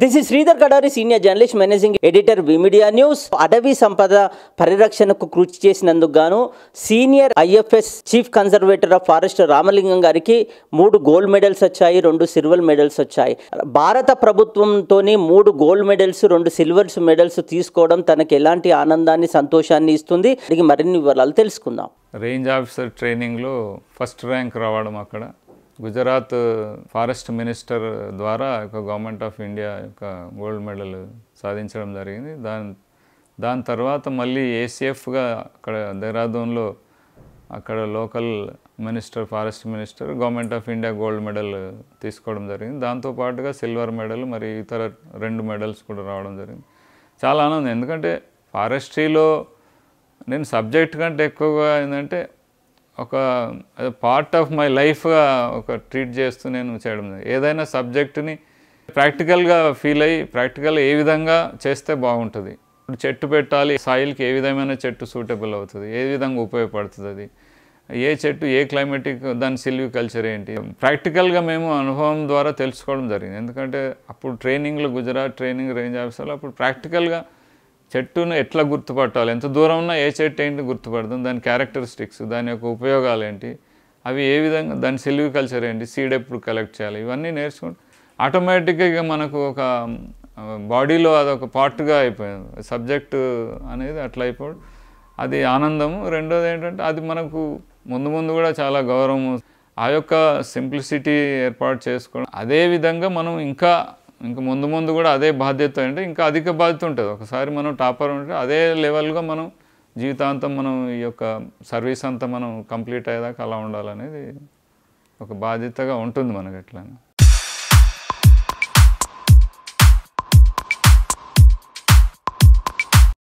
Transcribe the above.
This is Sridhar Kadari senior journalist managing editor V media news అటవీ సంపద పరిరక్షణకు కృషి చేసినందుకు గాను senior IFS chief conservator of forest Ramalingam గారికి మూడు గోల్డ్ మెడల్స్ వచ్చాయి రెండు సిల్వర్ మెడల్స్ వచ్చాయి. భారత ప్రభుత్వంతోని మూడు గోల్డ్ మెడల్స్ రెండు సిల్వర్స్ మెడల్స్ తీసుకోవడం తనకు ఎలాంటి ఆనందాన్ని సంతోషాన్ని ఇస్తుంది? మరిన్ని వివరాలు తెలుసుకుందాం. రేంజ్ ఆఫీసర్ ట్రైనింగ్లో ఫస్ట్ ర్యాంక్ రావడం అక్కడ. గుజరాత్ ఫారెస్ట్ మినిస్టర్ ద్వారా ఒక గవర్నమెంట్ ఆఫ్ ఇండియా యొక్క గోల్డ్ మెడల్ సాధించడం జరిగింది. దాని దాని తర్వాత మళ్ళీ ఏసీఎఫ్గా అక్కడ దేహరాదూన్లో అక్కడ local minister forest minister government of India gold medal తీసుకోవడం జరిగింది. దాంతోపాటుగా సిల్వర్ మెడల్ మరి ఇతర రెండు మెడల్స్ కూడా రావడం జరిగింది. చాలా ఆనందం. ఎందుకంటే ఫారెస్ట్రీలో నేను సబ్జెక్ట్ కంటే ఎక్కువగా ఏంటంటే ఒక పార్ట్ ఆఫ్ మై లైఫ్గా ఒక ట్రీట్ చేస్తూ నేను చేయడం ఏదైనా సబ్జెక్టుని ప్రాక్టికల్గా ఫీల్ అయ్యి ప్రాక్టికల్గా ఏ విధంగా చేస్తే బాగుంటుంది. ఇప్పుడు చెట్టు పెట్టాలి సాయిల్కి ఏ విధమైన చెట్టు సూటబుల్ అవుతుంది ఏ విధంగా ఉపయోగపడుతుంది అది ఏ చెట్టు ఏ క్లైమేటిక్ దాని సిల్వి కల్చర్ ఏంటి ప్రాక్టికల్గా మేము అనుభవం ద్వారా తెలుసుకోవడం జరిగింది. ఎందుకంటే అప్పుడు ట్రైనింగ్లో గుజరాత్ ట్రైనింగ్ రేంజ్ ఆఫీసర్లో అప్పుడు ప్రాక్టికల్గా చెట్టును ఎట్లా గుర్తుపట్టాలి? ఎంత దూరం ఉన్నా ఏ చెట్టు ఏంటి గుర్తుపడుతుంది దాని క్యారెక్టరిస్టిక్స్ దాని యొక్క ఉపయోగాలు ఏంటి? అవి ఏ విధంగా దాని సిల్వికల్చర్ ఏంటి? సీడ్ ఎప్పుడు కలెక్ట్ చేయాలి? ఇవన్నీ నేర్చుకుంటే ఆటోమేటిక్గా ఇక మనకు ఒక బాడీలో అదొక పార్ట్గా అయిపోయింది. సబ్జెక్ట్ అనేది అట్లా అయిపోవడం. అది ఆనందము. రెండోది ఏంటంటే అది మనకు ముందు ముందు కూడా చాలా గౌరవం ఆ యొక్క సింప్లిసిటీ ఏర్పాటు చేసుకోవడం. అదే విధంగా మనం ఇంకా ఇంకా ముందు ముందు కూడా అదే బాధ్యత అంటే ఇంకా అధిక బాధ్యత ఉంటుంది. ఒకసారి మనం టాపర్ ఉంటే అదే లెవెల్గా మనం జీవితాంతం మనం ఈ యొక్క సర్వీస్ అంతా మనం కంప్లీట్ అయ్యేదాకా అలా ఉండాలనేది ఒక బాధ్యతగా ఉంటుంది మనకి ఎట్లా